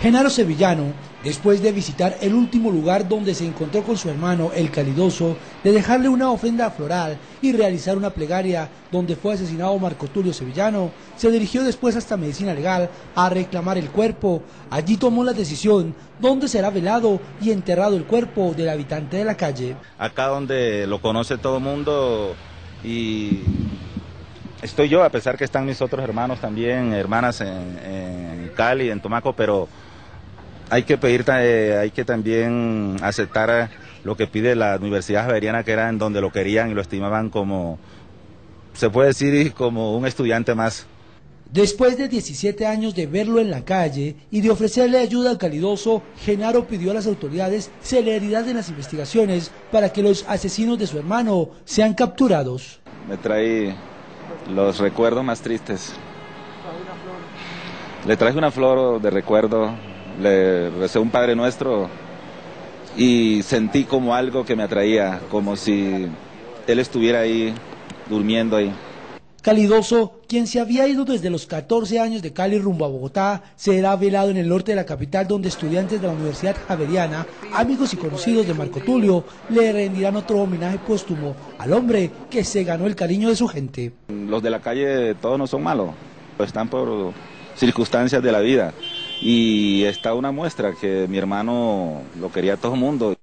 Genaro Sevillano, después de visitar el último lugar donde se encontró con su hermano, el Calidoso, de dejarle una ofrenda floral y realizar una plegaria donde fue asesinado Marco Tulio Sevillano, se dirigió después hasta Medicina Legal a reclamar el cuerpo. Allí tomó la decisión donde será velado y enterrado el cuerpo del habitante de la calle. Acá donde lo conoce todo el mundo y estoy yo, a pesar que están mis otros hermanos también, hermanas en, en Cali, en Tomaco, pero hay que pedir, eh, hay que también aceptar lo que pide la Universidad Javeriana, que era en donde lo querían y lo estimaban como, se puede decir, como un estudiante más. Después de 17 años de verlo en la calle y de ofrecerle ayuda al calidoso, Genaro pidió a las autoridades celeridad en las investigaciones para que los asesinos de su hermano sean capturados. Me trae los recuerdos más tristes. Le traje una flor de recuerdo le recé un Padre Nuestro y sentí como algo que me atraía, como si él estuviera ahí, durmiendo ahí. Calidoso, quien se había ido desde los 14 años de Cali rumbo a Bogotá, será velado en el norte de la capital donde estudiantes de la Universidad Javeriana, amigos y conocidos de Marco Tulio, le rendirán otro homenaje póstumo al hombre que se ganó el cariño de su gente. Los de la calle todos no son malos, están por circunstancias de la vida y está una muestra que mi hermano lo quería todo el mundo.